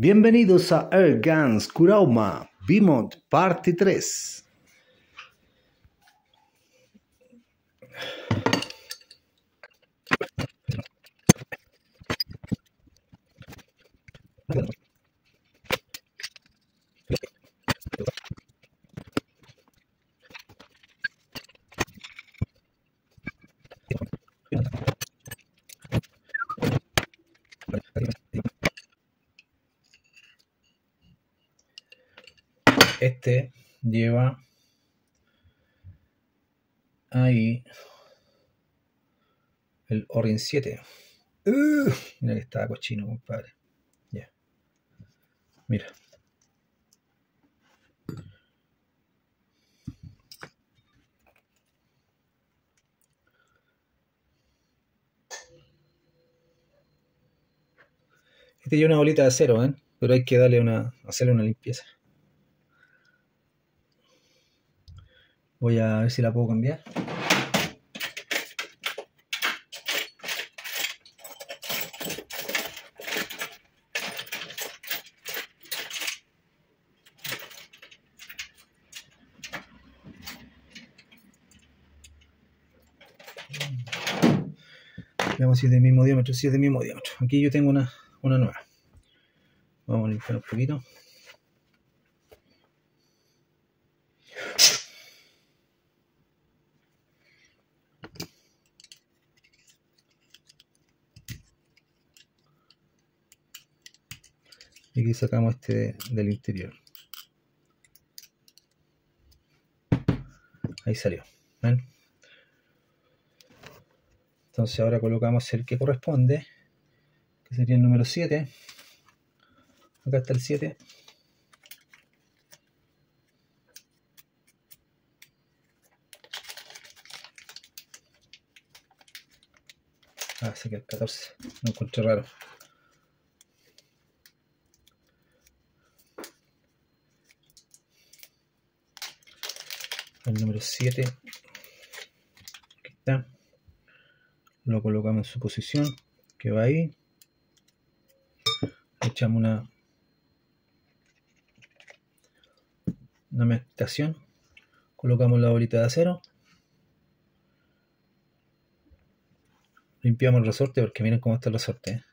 Bienvenidos a Air Guns Kurauma Bimont Party 3. Lleva ahí el Orin 7. Uh, mira que estaba cochino, compadre. Ya. Mira. Este lleva una bolita de acero, ¿eh? Pero hay que darle una, hacerle una limpieza. Voy a ver si la puedo cambiar. Veamos si es del mismo diámetro. Si es del mismo diámetro. Aquí yo tengo una, una nueva. Vamos a limpiar un poquito. Y aquí sacamos este del interior ahí salió ¿ven? entonces ahora colocamos el que corresponde que sería el número 7 acá está el 7 Ah, sí que el 14. Lo encontré raro. el número 7 aquí está. Lo colocamos en su posición que va ahí. Echamos una una meditación. Colocamos la bolita de acero. Limpiamos el resorte porque miren cómo está el resorte ¿eh?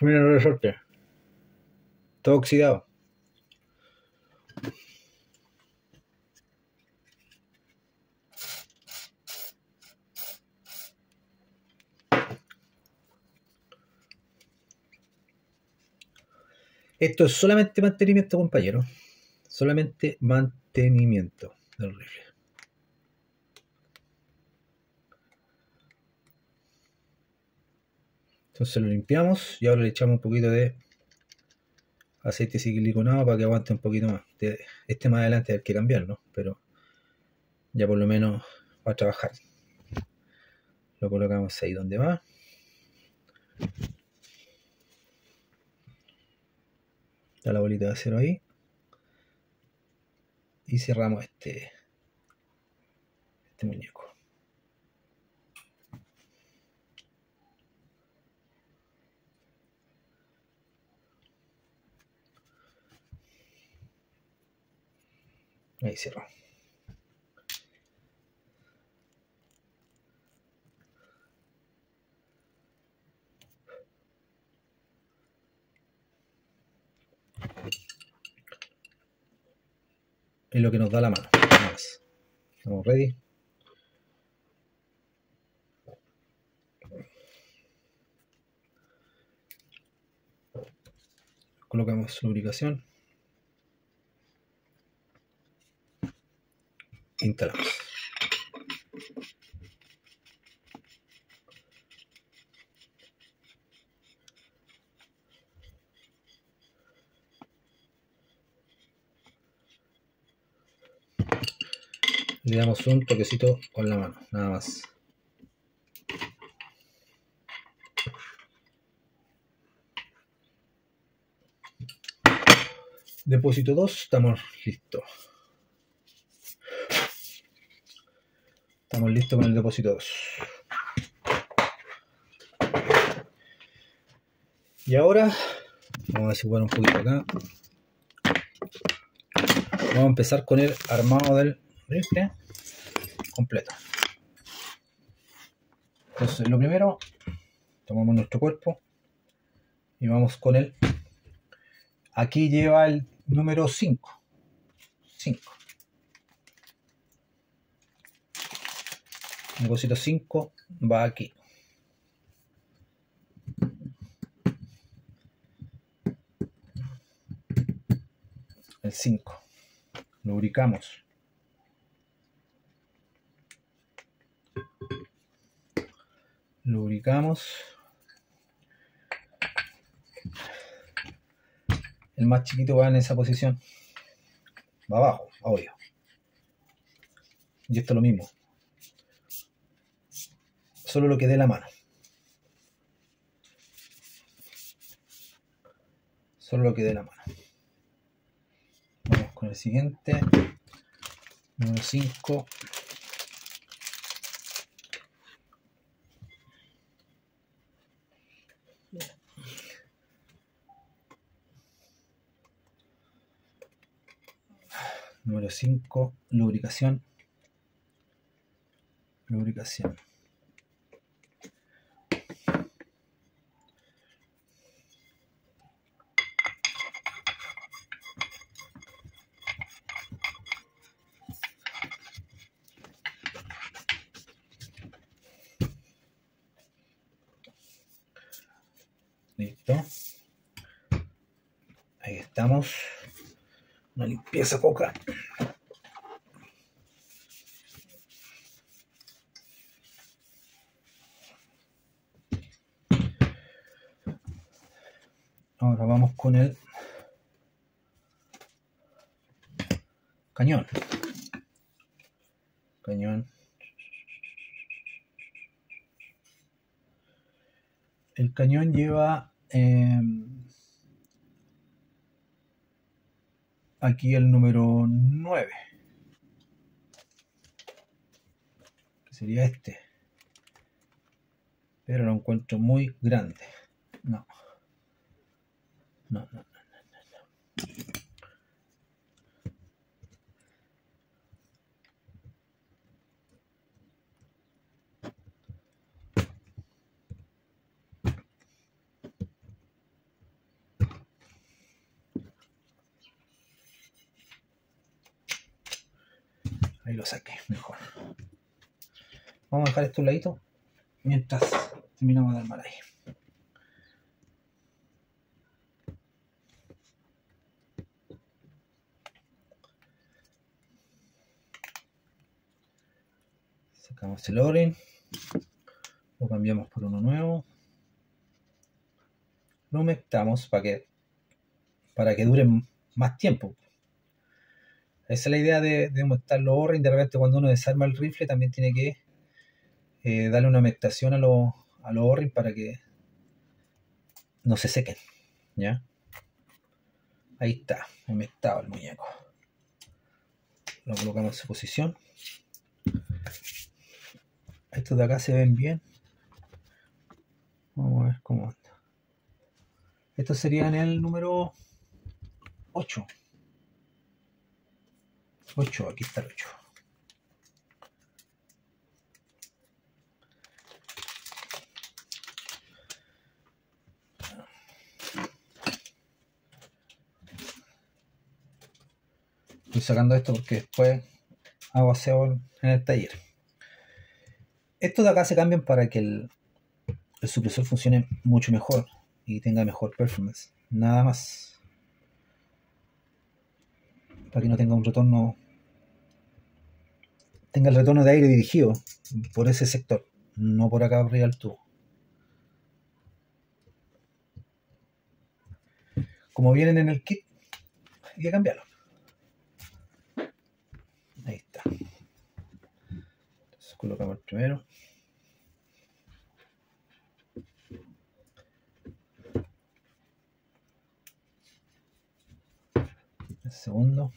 Miren el resorte. Todo oxidado. Esto es solamente mantenimiento, compañero. Solamente mantenimiento del rifle. Entonces lo limpiamos y ahora le echamos un poquito de aceite siliconado para que aguante un poquito más. Este más adelante hay que cambiarlo, pero ya por lo menos va a trabajar. Lo colocamos ahí donde va. Está la bolita de acero ahí. Y cerramos este, este muñeco. Ahí cerró. Es lo que nos da la mano. Más. Estamos ready. Colocamos lubricación. entramos. Le damos un toquecito con la mano, nada más. Depósito 2, estamos listos. Estamos listos con el depósito 2. Y ahora, vamos a situar un poquito acá. Vamos a empezar con el armado del rifle completo. Entonces, lo primero, tomamos nuestro cuerpo y vamos con él. Aquí lleva el número 5. 5. El depósito 5 va aquí. El 5. Lubricamos. Lubricamos. El más chiquito va en esa posición. Va abajo, obvio. Y esto es lo mismo. Solo lo que dé la mano. Solo lo que dé la mano. Vamos con el siguiente. Número 5. Número 5, lubricación. Lubricación. Ahí estamos. Una limpieza poca. Ahora vamos con el cañón. Cañón. El cañón lleva em, aquí el número 9. Que sería este. Pero lo encuentro muy grande. No. No, no, no, no, no, lo saqué, mejor. Vamos a dejar esto un ladito mientras terminamos de armar ahí. Sacamos el oren, lo cambiamos por uno nuevo, lo humectamos para que, para que dure más tiempo. Esa es la idea de, de humectar los O-ring. De repente, cuando uno desarma el rifle, también tiene que eh, darle una humectación a los a los O-ring para que no se sequen. ¿Ya? Ahí está, humectado el muñeco. Lo colocamos en su posición. Estos de acá se ven bien. Vamos a ver cómo anda. Estos serían el número 8. 8, aquí está el 8. Estoy sacando esto porque después hago aseo en el taller. Estos de acá se cambian para que el, el supresor funcione mucho mejor y tenga mejor performance. Nada más para que no tenga un retorno, tenga el retorno de aire dirigido por ese sector, no por acá arriba del tubo. Como vienen en el kit, hay que cambiarlo. Ahí está. Entonces colocamos el primero. Segundo.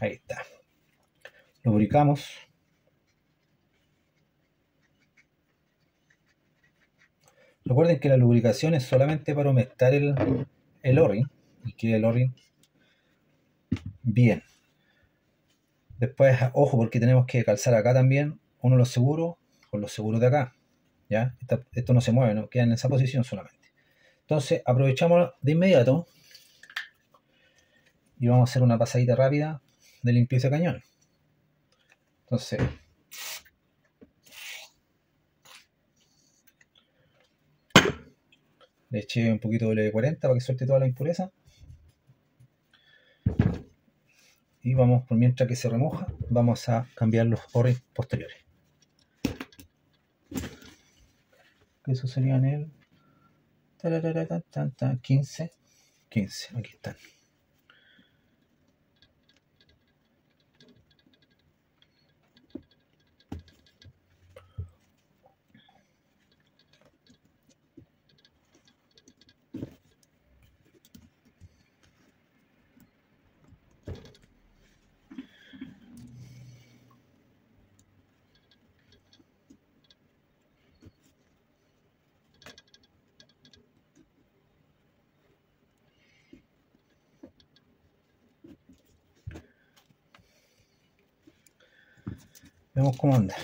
Ahí está. Lubricamos. Recuerden que la lubricación es solamente para humectar el, el y que el o bien. Después, ojo, porque tenemos que calzar acá también uno los seguros con los seguros de acá. ¿ya? esto no se mueve, no queda en esa posición solamente. Entonces, aprovechamos de inmediato y vamos a hacer una pasadita rápida de limpieza de cañón. Entonces, le eché un poquito de W40 para que suelte toda la impureza. Y vamos, por mientras que se remoja, vamos a cambiar los borres posteriores. Eso serían el 15. 15, aquí están. Vemos cómo anda.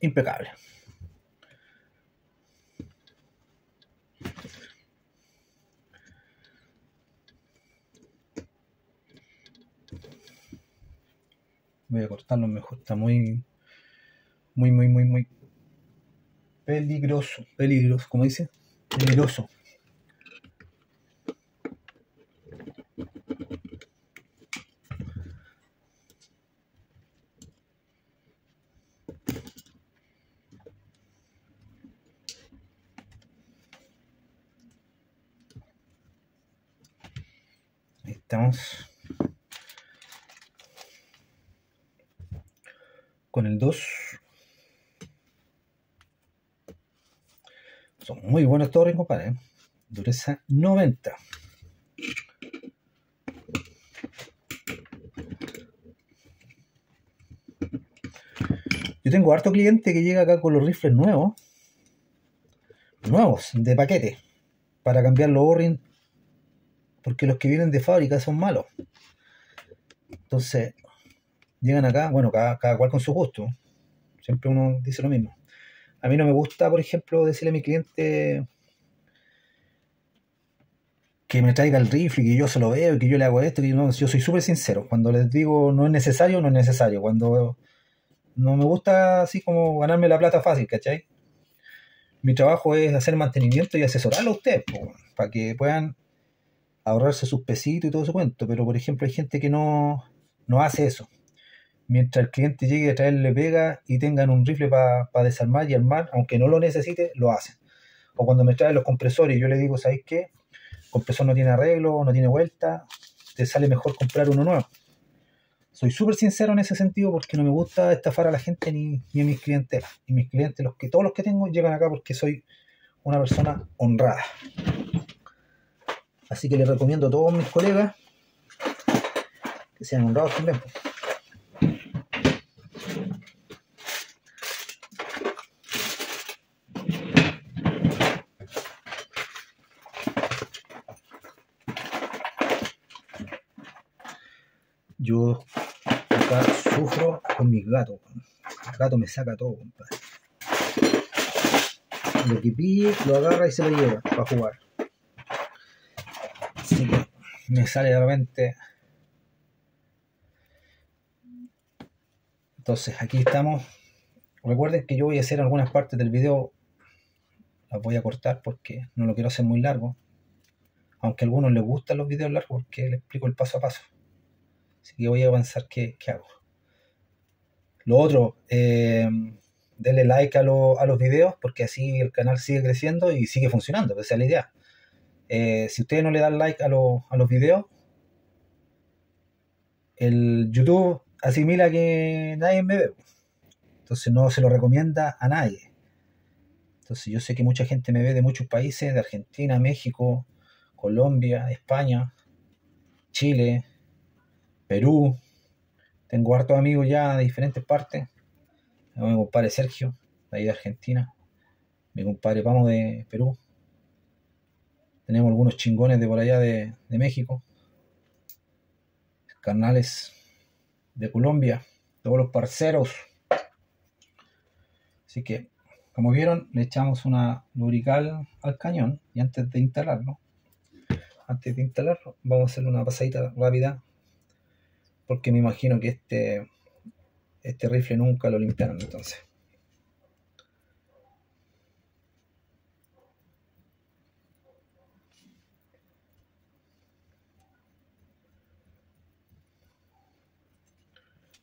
Impecable. Voy a cortarlo mejor, está muy muy, muy, muy, muy peligroso, peligroso, como dice, peligroso. Estamos. Con el 2. Muy buenos torres, compadre. Dureza 90. Yo tengo harto cliente que llega acá con los rifles nuevos, nuevos, de paquete, para cambiar los o porque los que vienen de fábrica son malos. Entonces, llegan acá, bueno, cada, cada cual con su gusto. Siempre uno dice lo mismo. A mí no me gusta, por ejemplo, decirle a mi cliente que me traiga el rifle, que yo se lo veo, y que yo le hago esto, que no, yo soy súper sincero. Cuando les digo no es necesario, no es necesario. Cuando no me gusta así como ganarme la plata fácil, ¿cachai? Mi trabajo es hacer mantenimiento y asesorarlo a ustedes, para que puedan ahorrarse sus pesitos y todo ese cuento. Pero, por ejemplo, hay gente que no, no hace eso mientras el cliente llegue a traerle pega y tengan un rifle para desarmar y armar, aunque no lo necesite, lo hacen. O cuando me traen los compresores, yo le digo, ¿sabes qué? El compresor no tiene arreglo, no tiene vuelta, te sale mejor comprar uno nuevo. Soy súper sincero en ese sentido porque no me gusta estafar a la gente ni, ni a mis clientes. Y mis clientes, los que, todos los que tengo, llegan acá porque soy una persona honrada. Así que les recomiendo a todos mis colegas que sean honrados también. Yo acá sufro con mis gatos. El gato me saca todo, compadre. Lo que pide, lo agarra y se lo lleva para jugar. Así que me sale de repente. Entonces, aquí estamos. Recuerden que yo voy a hacer algunas partes del video las voy a cortar porque no lo quiero hacer muy largo. Aunque a algunos les gustan los videos largos porque les explico el paso a paso. Así que voy a avanzar qué, hago. Lo otro, eh, denle like a, a, los videos porque así el canal sigue creciendo y sigue funcionando, esa es la idea. Eh, si ustedes no le dan like a, a los videos, el YouTube asimila que nadie me ve. Entonces no se lo recomienda a nadie. Entonces yo sé que mucha gente me ve de muchos países, de Argentina, México, Colombia, España, Chile, Perú. Tengo hartos amigos ya de diferentes partes. Mi compadre Sergio, de ahí de Argentina. Mi compadre Pamo de Perú. Tenemos algunos chingones de por allá de, México. Carnales de Colombia. Todos los parceros. Así que, como vieron, le echamos una lubrical al cañón. Y antes de instalarlo, antes de instalarlo, vamos a hacer una pasadita rápida. Porque me imagino que este, este rifle nunca lo limpiaron entonces.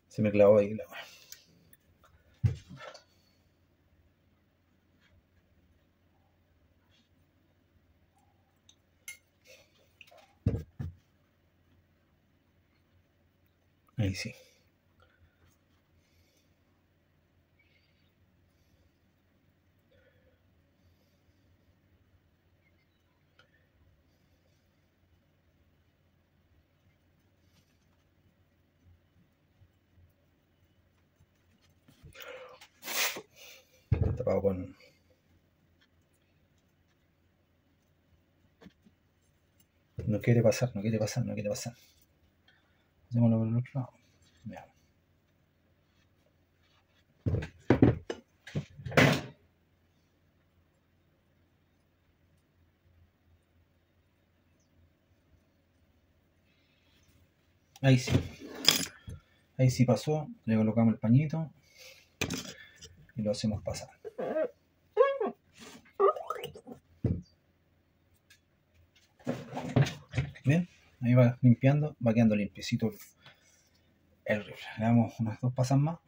Se me clavó ahí la Ahí sí. con... No quiere pasar, no quiere pasar, no quiere pasar. Hacémoslo por el otro lado. Veamos. Ahí sí. Ahí sí pasó. Le colocamos el pañito y lo hacemos pasar. Bien, ahí va limpiando, va quedando limpiecito el rifle. Le damos unas dos pasas más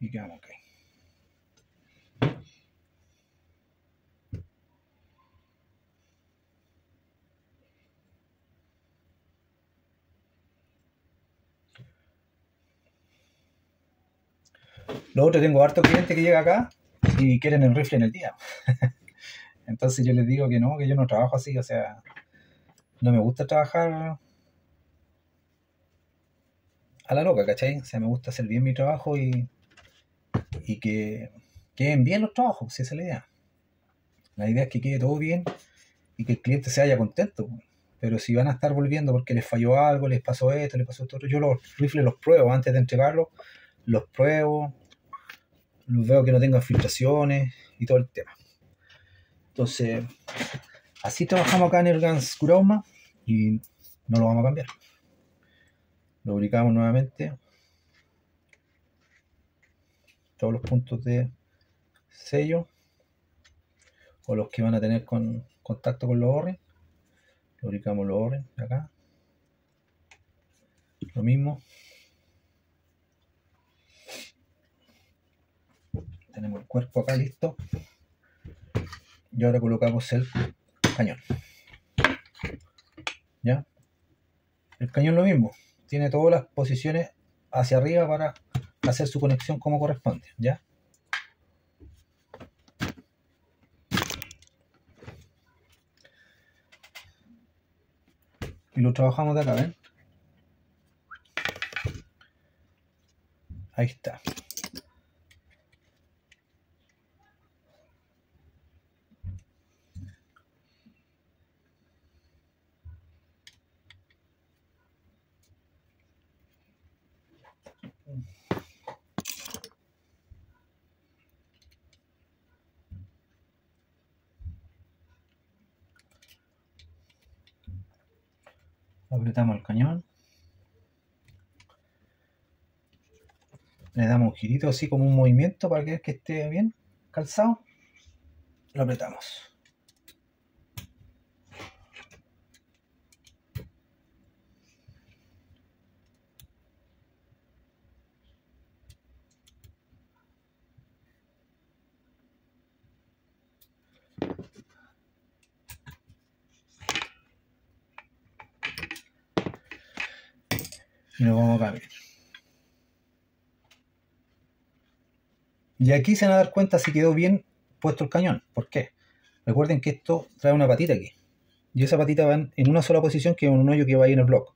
y quedamos ok. Lo otro, tengo harto cliente que llega acá y quieren el rifle en el día. Entonces yo les digo que no, que yo no trabajo así, o sea, no me gusta trabajar a la loca, ¿cachai? O sea, me gusta hacer bien mi trabajo y, y que queden bien los trabajos, si esa es la idea. La idea es que quede todo bien y que el cliente se haya contento. Pero si van a estar volviendo porque les falló algo, les pasó esto, les pasó esto, yo los rifles los pruebo antes de entregarlos, los pruebo, veo que no tengan filtraciones y todo el tema. Entonces, así trabajamos acá en el Gans Kuroma y no lo vamos a cambiar. Lo ubicamos nuevamente. Todos los puntos de sello o los que van a tener con, contacto con los ORREN. ubicamos los ORREN de acá. Lo mismo. tenemos el cuerpo acá listo y ahora colocamos el cañón ya el cañón lo mismo tiene todas las posiciones hacia arriba para hacer su conexión como corresponde ya y lo trabajamos de acá ven ahí está apretamos el cañón le damos un girito así como un movimiento para que, esté bien calzado lo apretamos. Y nos vamos a cambiar. Y aquí se van a dar cuenta si quedó bien puesto el cañón. ¿Por qué? Recuerden que esto trae una patita aquí. Y esa patita va en una sola posición que es un hoyo que va ahí en el bloque.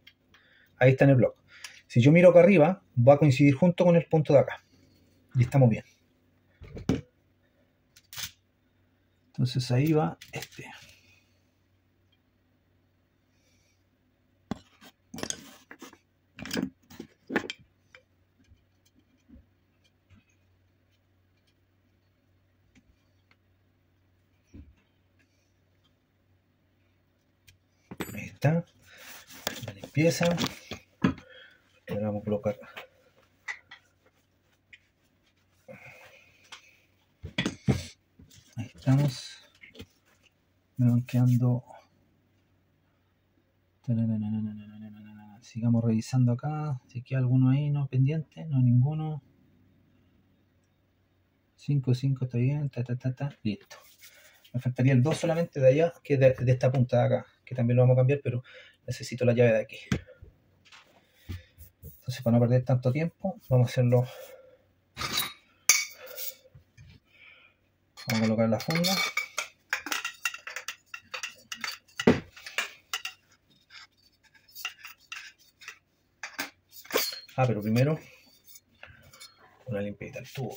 Ahí está en el bloque. Si yo miro acá arriba, va a coincidir junto con el punto de acá. Y estamos bien. Entonces ahí va este. está. Le vamos a colocar. Ahí estamos. Me van quedando. Sigamos revisando acá. Si queda alguno ahí, no pendiente, no ninguno. 5, 5 está bien, ta, ta, ta, ta, listo. Me faltaría el 2 solamente de allá, que de, de esta punta de acá que también lo vamos a cambiar, pero necesito la llave de aquí. Entonces, para no perder tanto tiempo, vamos a hacerlo. Vamos a colocar la funda. Ah, pero primero una limpieza del tubo.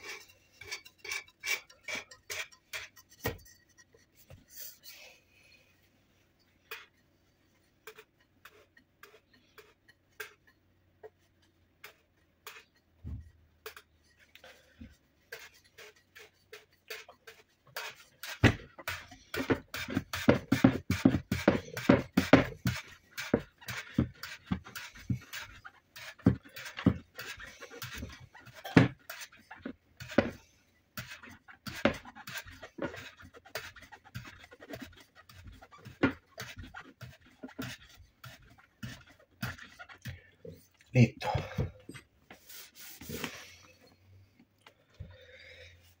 Listo.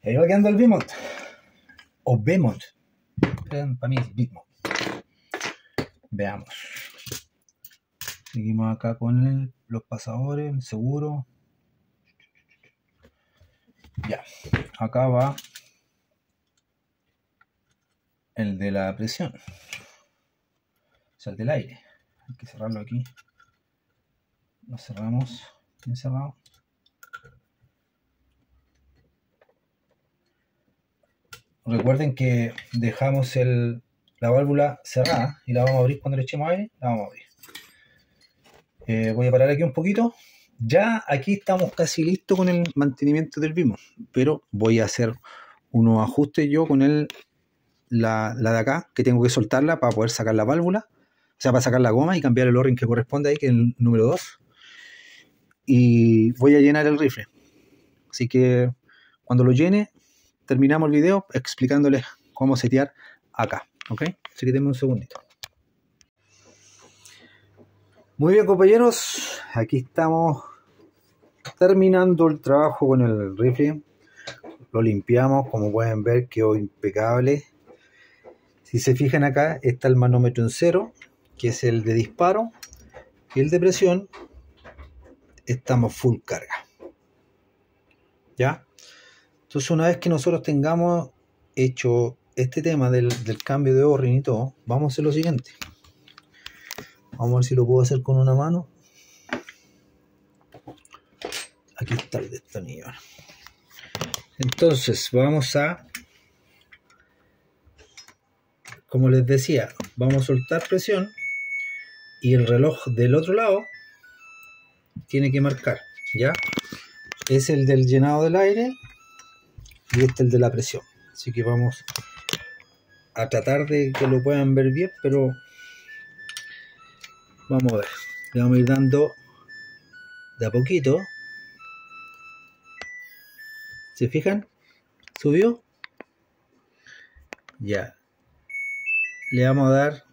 Y ahí va quedando el Bimont. O Bemont. Para mí es Bimont. Veamos. Seguimos acá con los pasadores, seguro. Ya. Acá va el de la presión. O sea, el del aire. Hay que cerrarlo aquí lo cerramos bien cerrado recuerden que dejamos la válvula cerrada y la vamos a abrir cuando le echemos aire la vamos a abrir. Eh, voy a parar aquí un poquito. Ya aquí estamos casi listos con el mantenimiento del Vimo pero voy a hacer unos ajustes yo con el, la, la de acá que tengo que soltarla para poder sacar la válvula o sea, para sacar la goma y cambiar el o que corresponde ahí, que es el número 2 y voy a llenar el rifle. Así que cuando lo llene, terminamos el video explicándoles cómo setear acá. ¿Ok? Así que denme un segundito. Muy bien compañeros, aquí estamos terminando el trabajo con el rifle. Lo limpiamos, como pueden ver quedó impecable. Si se fijan acá está el manómetro en cero, que es el de disparo, y el de presión, estamos full carga. ¿Ya? Entonces una vez que nosotros tengamos hecho este tema del, cambio de orden y todo, vamos a hacer lo siguiente. Vamos a ver si lo puedo hacer con una mano. Aquí está el destornillador. Entonces vamos a, como les decía, vamos a soltar presión y el reloj del otro lado tiene que marcar, ¿ya? Es el del llenado del aire y este el de la presión. Así que vamos a tratar de que lo puedan ver bien, pero vamos a ver. Le vamos a ir dando de a poquito. ¿Se fijan? ¿Subió? Ya. Le vamos a dar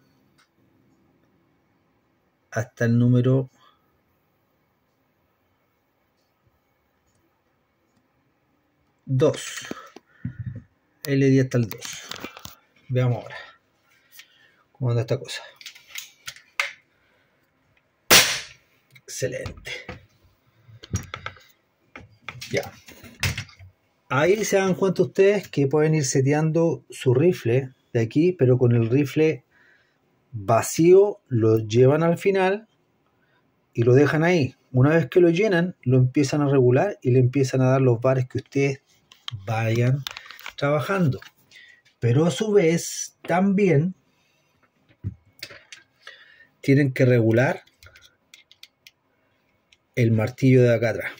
hasta el número dos. L di hasta el 2. Veamos ahora cómo anda esta cosa. Excelente. Ya. Ahí se dan cuenta ustedes que pueden ir seteando su rifle de aquí, pero con el rifle vacío lo llevan al final y lo dejan ahí. Una vez que lo llenan, lo empiezan a regular y le empiezan a dar los bares que ustedes vayan trabajando. Pero a su vez, también tienen que regular el martillo de acá atrás.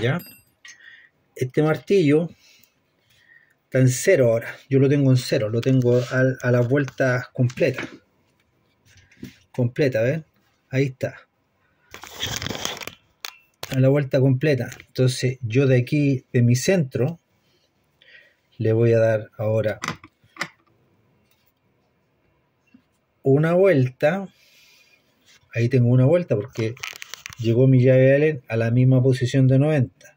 ¿Ya? Este martillo está en cero ahora. Yo lo tengo en cero, lo tengo a, la vuelta completa. Completa, ¿ven? Ahí está. A la vuelta completa. Entonces yo de aquí, de mi centro, le voy a dar ahora una vuelta. Ahí tengo una vuelta porque llegó mi llave Allen a la misma posición de 90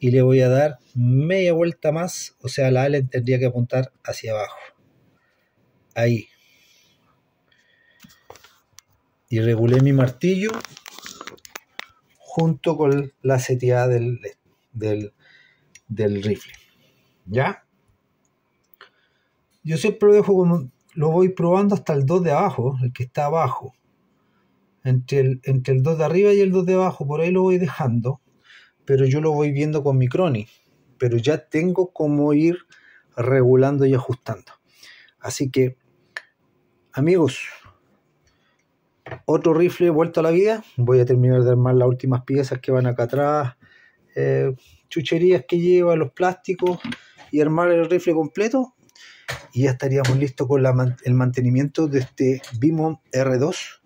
y le voy a dar media vuelta más, o sea, la Allen tendría que apuntar hacia abajo. Ahí. Y regulé mi martillo junto con la seteada del, del, del rifle. ¿Ya? Yo siempre lo dejo lo voy probando hasta el 2 de abajo, el que está abajo. Entre el, entre el 2 de arriba y el 2 de abajo, por ahí lo voy dejando pero yo lo voy viendo con mi crony, pero ya tengo cómo ir regulando y ajustando. Así que, amigos, otro rifle vuelto a la vida. Voy a terminar de armar las últimas piezas que van acá atrás, eh, chucherías que lleva, los plásticos y armar el rifle completo. Y ya estaríamos listos con el mantenimiento de este Bimon R2.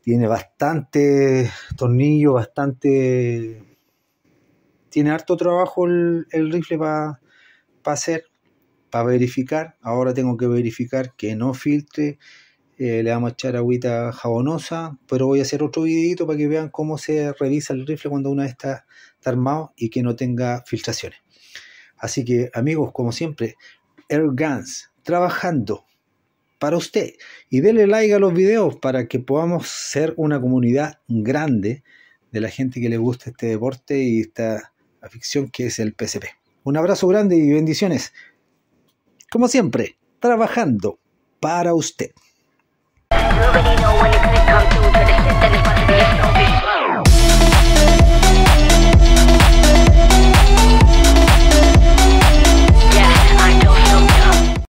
Tiene bastante tornillo, bastante tiene harto trabajo el, rifle para hacer, para verificar. Ahora tengo que verificar que no filtre. Eh, le vamos a echar agüita jabonosa, pero voy a hacer otro videito para que vean cómo se revisa el rifle cuando vez está, está armado y que no tenga filtraciones. Así que amigos, como siempre, Air Guns, trabajando para usted. Y denle like a los videos para que podamos ser una comunidad grande de la gente que le gusta este deporte y esta ficción que es el PSP. Un abrazo grande y bendiciones. Como siempre, trabajando para usted.